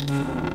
Mm-hmm.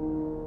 You.